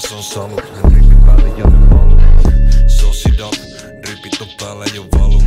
mies on saanut, hän rippi päälle ja ne valu. Sosidap, ripit on päällä jo valu.